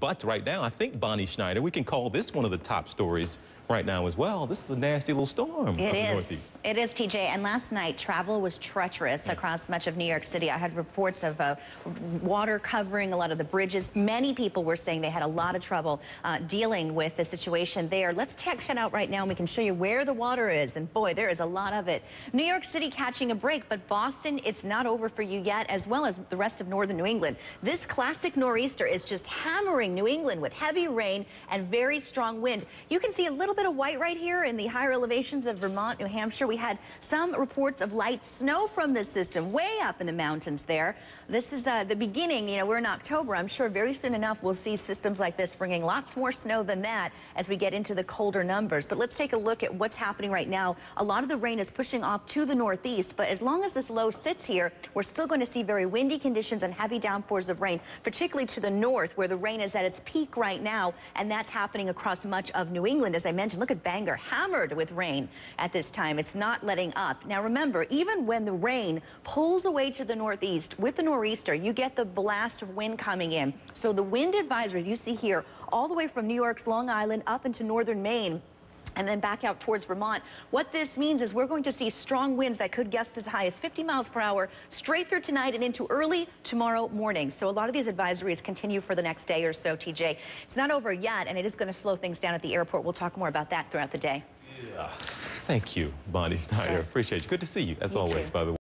But right now, I think Bonnie Schneider, we can call this one of the top stories right now as well. This is a nasty little storm It is. Northeast. It is, TJ. And last night, travel was treacherous across much of New York City. I had reports of uh, water covering a lot of the bridges. Many people were saying they had a lot of trouble uh, dealing with the situation there. Let's check it out right now, and we can show you where the water is. And boy, there is a lot of it. New York City catching a break, but Boston, it's not over for you yet, as well as the rest of northern New England. This classic nor'easter is just hammering New England with heavy rain and very strong wind. You can see a little bit of white right here in the higher elevations of Vermont, New Hampshire. We had some reports of light snow from this system way up in the mountains there. This is uh, the beginning. You know, we're in October. I'm sure very soon enough we'll see systems like this bringing lots more snow than that as we get into the colder numbers. But let's take a look at what's happening right now. A lot of the rain is pushing off to the northeast, but as long as this low sits here, we're still going to see very windy conditions and heavy downpours of rain, particularly to the north where the rain is at its peak right now, and that's happening across much of New England. As I mentioned, look at Bangor, hammered with rain at this time. It's not letting up. Now remember, even when the rain pulls away to the northeast with the nor'easter, you get the blast of wind coming in. So the wind advisories you see here all the way from New York's Long Island up into northern Maine and then back out towards Vermont. What this means is we're going to see strong winds that could gust as high as 50 miles per hour straight through tonight and into early tomorrow morning. So a lot of these advisories continue for the next day or so, TJ. It's not over yet, and it is going to slow things down at the airport. We'll talk more about that throughout the day. Yeah. Thank you, Bonnie Schneider. Sure. Appreciate you. Good to see you, as You always, too. by the way.